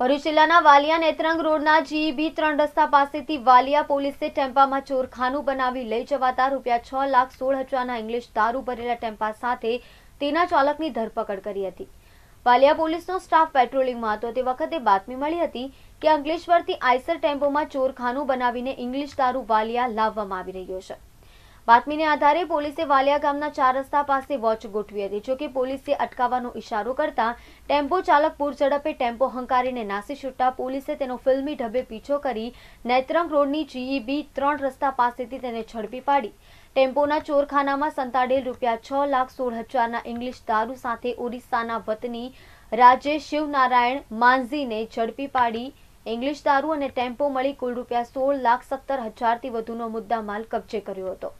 ભરૂચ જિલ્લાના વાલિયા નેત્રંગ રોડના જીઈબી ત્રણ રસ્તા પાસેથી વાલિયા પોલીસે ટેમ્પામાં ચોરખાનું બનાવી લઈ જવાતા રૂપિયા છ લાખ સોળ હજારના ઇંગ્લિશ દારૂ ભરેલા ટેમ્પા સાથે તેના ચાલકની ધરપકડ કરી હતી. વાલિયા પોલીસનો સ્ટાફ પેટ્રોલિંગમાં હતો. તે વખતે બાતમી મળી હતી કે અંકલેશ્વરથી આઈસર ટેમ્પોમાં ચોરખાનું બનાવીને ઇંગ્લિશ દારૂ વાલિયા લાવવામાં આવી રહ્યો છે. બાતમીને આધારે પોલીસે વાલિયા ગામના ચાર રસ્તા પાસે વોચ ગોઠવી હતી જોકે પોલીસે અટકાવવાનો ઇશારો કરતા ટેમ્પો ચાલક પૂર ઝડપે ટેમ્પો હંકારીને નાસી છૂટતા પોલીસે તેનો ફિલ્મી ઢબે પીછો કરી નેત્રંગ રોડની જીઈબી ત્રણ રસ્તા પાસેથી તેને ઝડપી પાડી. ટેમ્પોના ચોરખાનામાં સંતાડેલ રૂપિયા છ લાખ સોળ હજારના ઇંગ્લિશ દારૂ સાથે ઓરિસ્સાના વતની રાજેશ શિવનારાયણ માંઝીને ઝડપી પાડી. ઇંગ્લિશ દારૂ અને ટેમ્પો મળી કુલ રૂપિયા સોળ લાખ સત્તર હજારથી વધુનો મુદ્દામાલ કબજે કર્યો હતો.